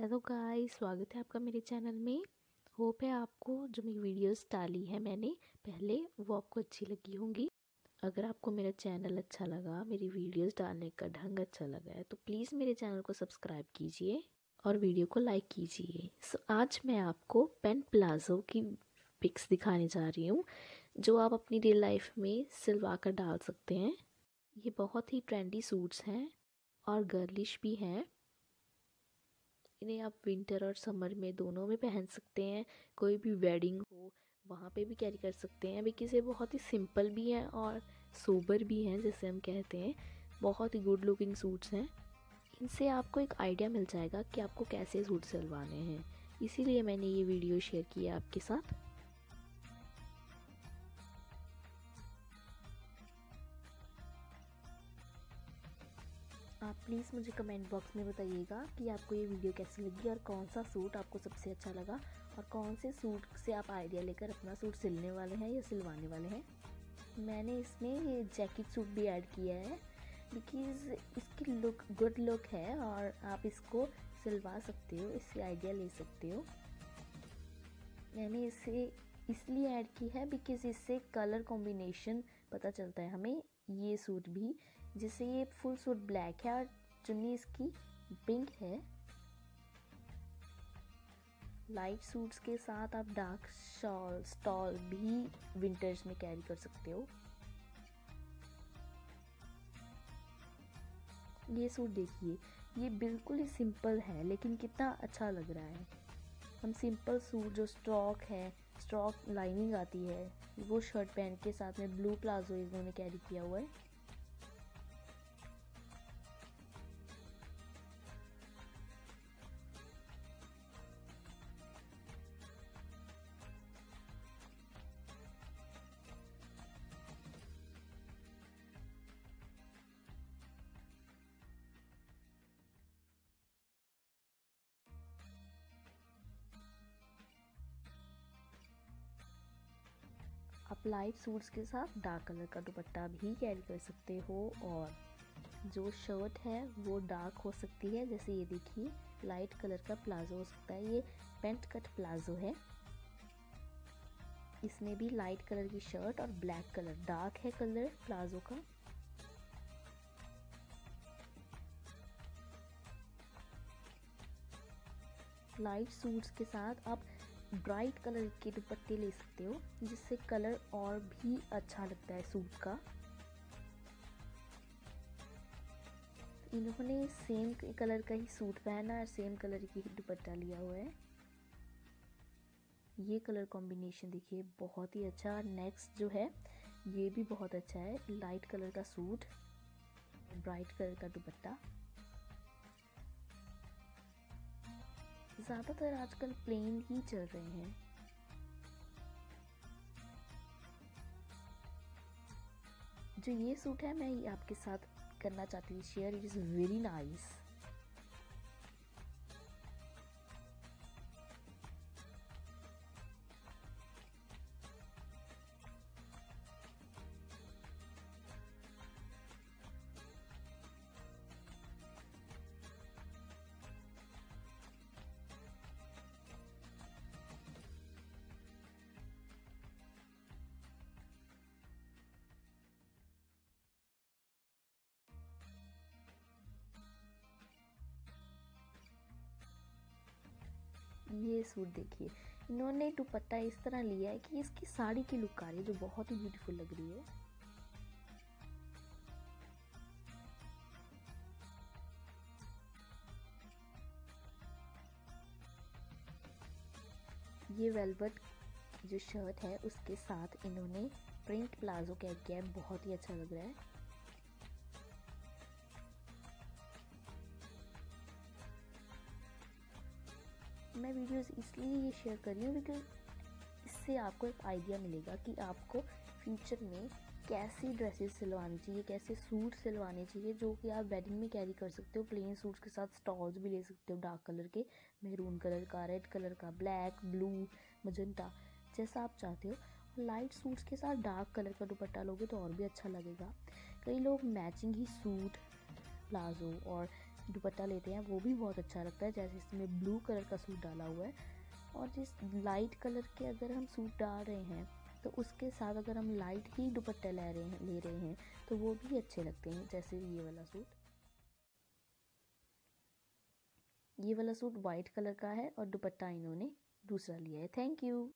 Hello guys, स्वागत है आपका मेरे चैनल में। होप है आपको जो मेरी वीडियोस डाली है मैंने पहले, वो आपको अच्छी लगी होंगी। अगर आपको मेरा चैनल अच्छा लगा, मेरी वीडियोस डालने का ढंग अच्छा लगा है तो प्लीज़ मेरे चैनल को सब्सक्राइब कीजिए और वीडियो को लाइक कीजिए। सो, आज मैं आपको पेन प्लाज़ो की पिक्स दिखाने जा रही हूँ, जो आप अपनी रियल लाइफ में सिलवा कर डाल सकते हैं। ये बहुत ही ट्रेंडी सूट्स हैं और गर्लिश भी हैं। इन्हें आप विंटर और समर में दोनों में पहन सकते हैं। कोई भी वेडिंग हो, वहाँ पे भी कैरी कर सकते हैं। बिकॉज़ ये बहुत ही सिंपल भी हैं और सोबर भी हैं, जैसे हम कहते हैं। बहुत ही गुड लुकिंग सूट्स हैं। इनसे आपको एक आइडिया मिल जाएगा कि आपको कैसे सूट सिलवाने हैं। इसीलिए मैंने ये वीडियो शेयर किया आपके साथ। आप प्लीज़ मुझे कमेंट बॉक्स में बताइएगा कि आपको ये वीडियो कैसी लगी और कौन सा सूट आपको सबसे अच्छा लगा और कौन से सूट से आप आइडिया लेकर अपना सूट सिलने वाले हैं या सिलवाने वाले हैं। मैंने इसमें ये जैकेट सूट भी ऐड किया है बिकॉज़ इसकी लुक गुड लुक है और आप इसको सिलवा सकते हो, इससे आइडिया ले सकते हो। मैंने इसे इसलिए ऐड की है बिकॉज़ इससे कलर कॉम्बिनेशन पता चलता है हमें, ये सूट भी। जिससे ये फुल सूट ब्लैक है और चुन्नी इसकी पिंक है। लाइट सूट्स के साथ आप डार्क शॉल स्टॉल भी विंटर्स में कैरी कर सकते हो। ये सूट देखिए, ये बिल्कुल ही सिंपल है, लेकिन कितना अच्छा लग रहा है। हम सिंपल सूट जो स्ट्रॉक है स्ट्रॉक लाइनिंग आती है, वो शर्ट पैंट के साथ में ब्लू प्लाजो इन्होंने कैरी किया हुआ है। आप लाइट सूट्स के साथ डार्क कलर का दुपट्टा भी कैरी कर सकते हो और जो शर्ट है, वो डार्क हो सकती है। जैसे ये देखिए लाइट कलर का प्लाजो हो सकता है। ये पेंट कट प्लाजो है। इसमें भी लाइट कलर की शर्ट और ब्लैक कलर डार्क है कलर प्लाजो का। लाइट सूट्स के साथ आप ब्राइट कलर के दुपट्टे ले सकते हो, जिससे कलर और भी अच्छा लगता है सूट का। इन्होंने सेम कलर का ही सूट पहना और सेम कलर की ही दुपट्टा लिया हुआ है। ये कलर कॉम्बिनेशन देखिए, बहुत ही अच्छा। नेक्स्ट जो है, ये भी बहुत अच्छा है लाइट कलर का सूट ब्राइट कलर का दुपट्टा। ज़्यादातर आजकल प्लेन ही चल रहे हैं। जो ये सूट है, मैं ये आपके साथ करना चाहती हूँ। शेयर इज़ वेरी नाइस ये सूट देखिए। इन्होंने दुपट्टा इस तरह लिया है कि इसकी साड़ी की लुक आ रही है, जो बहुत ही ब्यूटीफुल लग रही है। ये वेलवेट जो शर्ट है, उसके साथ इन्होंने प्रिंट प्लाजो कैद किया है, बहुत ही अच्छा लग रहा है। मैं वीडियोस इसलिए ये शेयर कर रही हूँ बिकॉज़ इससे आपको एक आइडिया मिलेगा कि आपको फ्यूचर में कैसी ड्रेसेस सिलवानी चाहिए, कैसे सूट सिलवाने चाहिए, जो कि आप वेडिंग में कैरी कर सकते हो प्लेन सूट्स के साथ स्टॉल्स भी ले सकते हो डार्क कलर के मेहरून कलर का रेड कलर का ब्लैक ब्लू मजंटा जैसा आप चाहते हो। लाइट सूट्स के साथ डार्क कलर का दुपट्टा लोगे तो और भी अच्छा लगेगा। कई लोग मैचिंग ही सूट प्लाजो और दुपट्टा लेते हैं, वो भी बहुत अच्छा लगता है। जैसे इसमें ब्लू कलर का सूट डाला हुआ है और जिस लाइट कलर के अगर हम सूट डाल रहे हैं तो उसके साथ अगर हम लाइट ही दुपट्टा ले रहे हैं, ले रहे हैं तो वो भी अच्छे लगते हैं। जैसे ये वाला सूट ये वाला सूट वाइट कलर का है और दुपट्टा इन्होंने दूसरा लिया है। Thank you